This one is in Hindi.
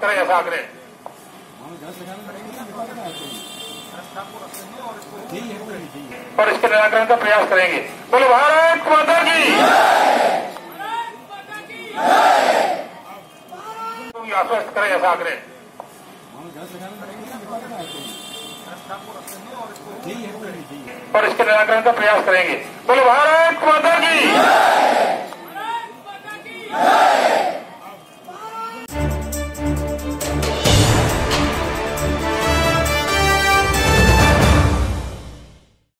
करें ऐसा आग्रह और इसके निराकरण का प्रयास करेंगे। बोले, भारत माता की आश्वस्त करें ऐसा आग्रह और इसके निराकरण का प्रयास करेंगे। बोले, भारत